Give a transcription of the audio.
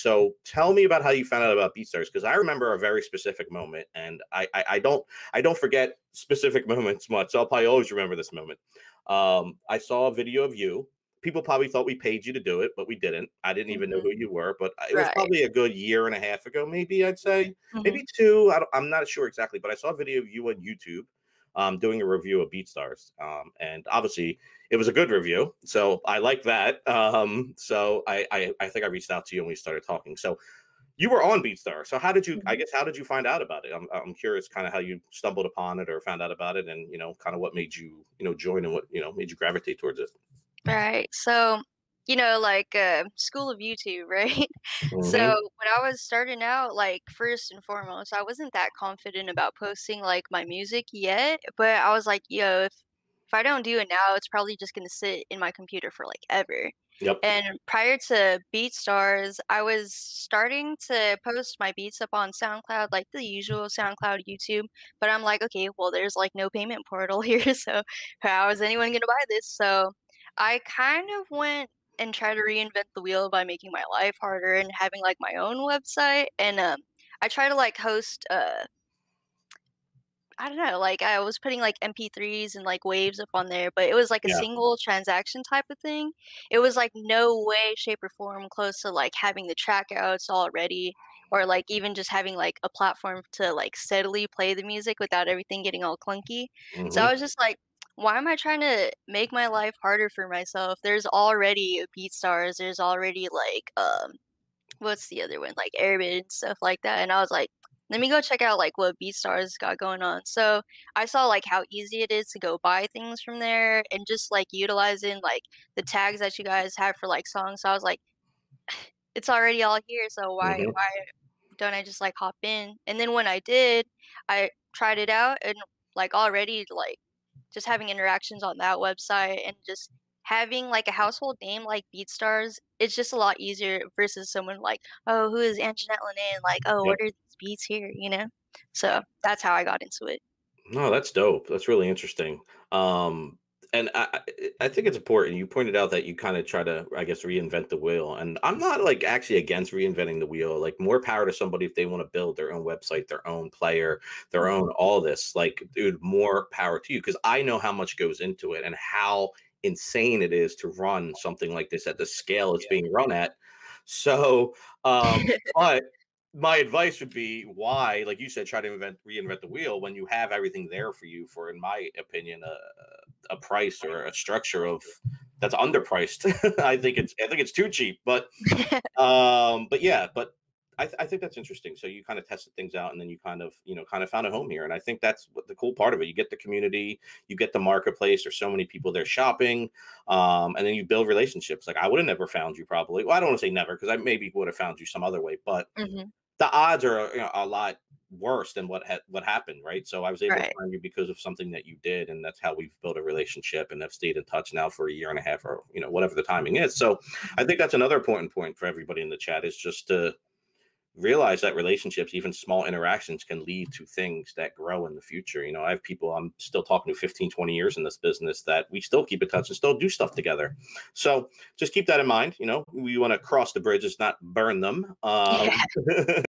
So tell me about how you found out about BeatStars because I remember a very specific moment, and I, I, I don't I don't forget specific moments much. So I'll probably always remember this moment. Um, I saw a video of you. People probably thought we paid you to do it, but we didn't. I didn't even mm-hmm. know who you were, but it was probably a good year and a half ago, maybe I'd say, mm-hmm. maybe two. I am not sure exactly, but I saw a video of you on YouTube um, doing a review of BeatStars. Um, and obviously, it was a good review. So I like that. Um, so I, I, I, think I reached out to you and we started talking. So you were on BeatStar. So how did you, I mm-hmm. guess, how did you find out about it? I'm, I'm curious kind of how you stumbled upon it or found out about it and, you know, kind of what made you, you know, join and what, you know, made you gravitate towards it. All right. So you know, like uh, School of YouTube, right? Mm-hmm. So when I was starting out, like first and foremost, I wasn't that confident about posting like my music yet, but I was like, yo, if if I don't do it now, it's probably just gonna sit in my computer for like ever. Yep. And prior to BeatStars, I was starting to post my beats up on SoundCloud, like the usual SoundCloud, YouTube. But I'm like, okay, well, there's like no payment portal here, so how is anyone gonna buy this? So I kind of went and try to reinvent the wheel by making my life harder and having like my own website. And um, I try to like host uh, I don't know, like I was putting like MP3s and like waves up on there, but it was like a yeah. single transaction type of thing. It was like no way, shape, or form close to like having the track outs already, or like even just having like a platform to like steadily play the music without everything getting all clunky. Mm-hmm. So I was just like, why am I trying to make my life harder for myself? There's already BeatStars, There's already like um, what's the other one? Like Airbit and stuff like that. And I was like, let me go check out like what BeatStars got going on. So I saw like how easy it is to go buy things from there and just like utilizing like the tags that you guys have for like songs. So I was like, it's already all here. So why mm-hmm. why don't I just like hop in? And then when I did, I tried it out and like already like just having interactions on that website and just having like a household name like BeatStars, it's just a lot easier versus someone like, oh, who is Anjanette Lanae? Like, oh, yep. what are these beats here? You know? So that's how I got into it. No, that's dope. That's really interesting. Um, and I, I think it's important. You pointed out that you kind of try to, I guess, reinvent the wheel. And I'm not like actually against reinventing the wheel. Like more power to somebody if they want to build their own website, their own player, their own mm-hmm. all this. Like, dude, more power to you because I know how much goes into it and how insane it is to run something like this at the scale it's yeah. being run at. So, um, but my advice would be why, like you said, try to invent reinvent the wheel when you have everything there for you for, in my opinion, a, a price or a structure of that's underpriced. I think it's I think it's too cheap. But um, but yeah, but I, th- I think that's interesting. So you kind of tested things out, and then you kind of you know kind of found a home here, and I think that's what the cool part of it. You get the community, you get the marketplace. There's so many people there shopping, um, and then you build relationships. Like I would have never found you probably. Well, I don't want to say never because I maybe would have found you some other way, but. Mm-hmm the odds are you know, a lot worse than what had what happened, right? So I was able right. to find you because of something that you did, and that's how we've built a relationship and have stayed in touch now for a year and a half, or you know whatever the timing is. So I think that's another important point for everybody in the chat is just to realize that relationships, even small interactions, can lead to things that grow in the future. You know, I have people I'm still talking to 15, 20 years in this business that we still keep in touch and still do stuff together. So just keep that in mind. You know, we want to cross the bridges, not burn them. Um,